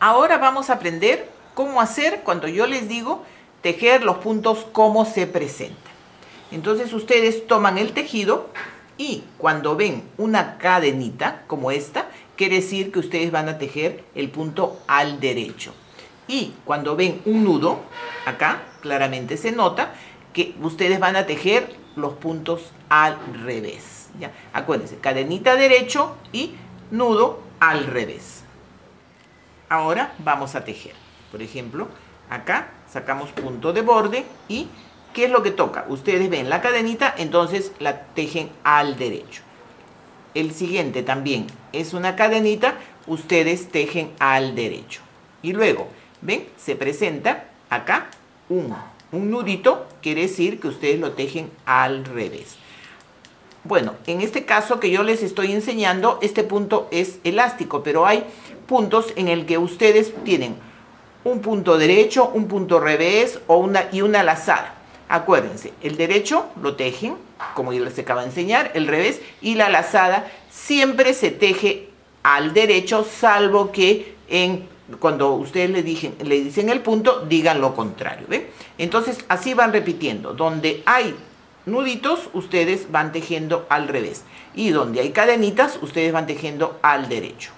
Ahora vamos a aprender cómo hacer cuando yo les digo tejer los puntos como se presentan. Entonces ustedes toman el tejido y cuando ven una cadenita como esta, quiere decir que ustedes van a tejer el punto al derecho. Y cuando ven un nudo, acá claramente se nota que ustedes van a tejer los puntos al revés. Acuérdense, cadenita derecho y nudo al revés. Ahora vamos a tejer. Por ejemplo, acá sacamos punto de borde y ¿qué es lo que toca? Ustedes ven la cadenita, entonces la tejen al derecho. El siguiente también es una cadenita, ustedes tejen al derecho. Y luego, ¿ven? Se presenta acá un, un nudito, quiere decir que ustedes lo tejen al revés. Bueno, en este caso que yo les estoy enseñando, este punto es elástico, pero hay puntos en el que ustedes tienen un punto derecho, un punto revés o una, y una lazada. Acuérdense, el derecho lo tejen, como yo les acabo de enseñar, el revés y la lazada siempre se teje al derecho, salvo que en, cuando ustedes le, dicen, el punto, digan lo contrario. Entonces, así van repitiendo. Donde hay nuditos, ustedes van tejiendo al revés. Y donde hay cadenitas, ustedes van tejiendo al derecho.